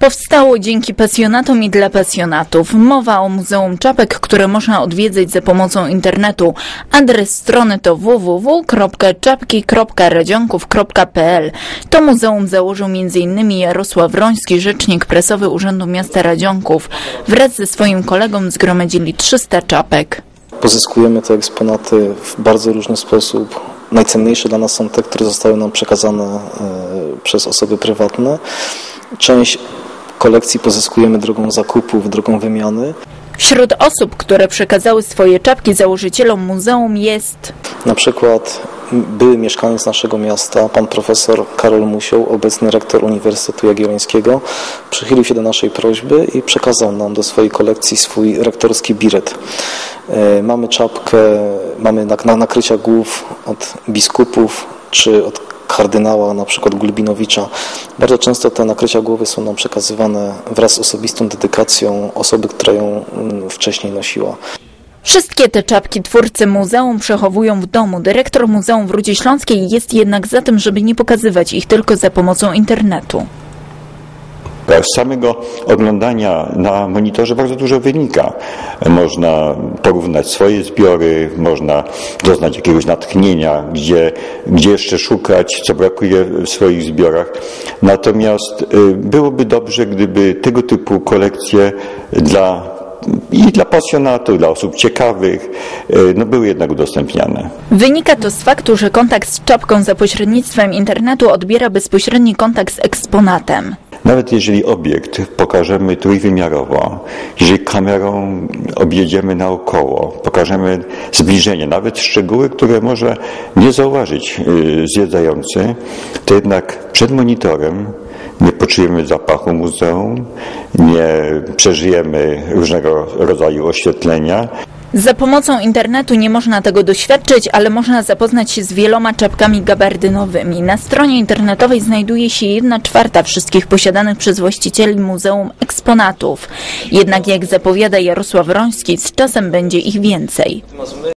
Powstało dzięki pasjonatom i dla pasjonatów. Mowa o Muzeum Czapek, które można odwiedzać za pomocą internetu. Adres strony to www.czapki.radzionków.pl. To muzeum założył m.in. Jarosław Roński, rzecznik prasowy Urzędu Miasta Radzionków. Wraz ze swoim kolegą zgromadzili 300 czapek. Pozyskujemy te eksponaty w bardzo różny sposób. Najcenniejsze dla nas są te, które zostały nam przekazane e, przez osoby prywatne. Część kolekcji pozyskujemy drogą zakupów, drogą wymiany. Wśród osób, które przekazały swoje czapki założycielom muzeum jest Na przykład były mieszkaniec naszego miasta, pan profesor Karol Musioł, obecny rektor Uniwersytetu Jagiellońskiego, przychylił się do naszej prośby i przekazał nam do swojej kolekcji swój rektorski biret. E, Mamy czapkę, mamy nak- na nakrycia głów od biskupów czy od kardynała, na przykład Gulbinowicza. Bardzo często te nakrycia głowy są nam przekazywane wraz z osobistą dedykacją osoby, która ją mm, wcześniej nosiła. Wszystkie te czapki twórcy muzeum przechowują w domu. Dyrektor Muzeum w Rudzie Śląskiej jest jednak za tym, żeby nie pokazywać ich tylko za pomocą internetu. Z samego oglądania na monitorze bardzo dużo wynika. Można porównać swoje zbiory, można doznać jakiegoś natchnienia, gdzie, gdzie jeszcze szukać, co brakuje w swoich zbiorach. Natomiast y, byłoby dobrze, gdyby tego typu kolekcje dla i dla pasjonatów, dla osób ciekawych, y, no, były jednak udostępniane. Wynika to z faktu, że kontakt z czapką za pośrednictwem internetu odbiera bezpośredni kontakt z eksponatem. Nawet jeżeli obiekt pokażemy trójwymiarowo, jeżeli kamerą objedziemy naokoło, pokażemy zbliżenie, nawet szczegóły, które może nie zauważyć y, zwiedzający, to jednak przed monitorem nie poczujemy zapachu muzeum, nie przeżyjemy różnego rodzaju oświetlenia. Za pomocą internetu nie można tego doświadczyć, ale można zapoznać się z wieloma czapkami gabardynowymi. Na stronie internetowej znajduje się jedna czwarta wszystkich posiadanych przez właścicieli muzeum eksponatów. Jednak jak zapowiada Jarosław Roński, z czasem będzie ich więcej.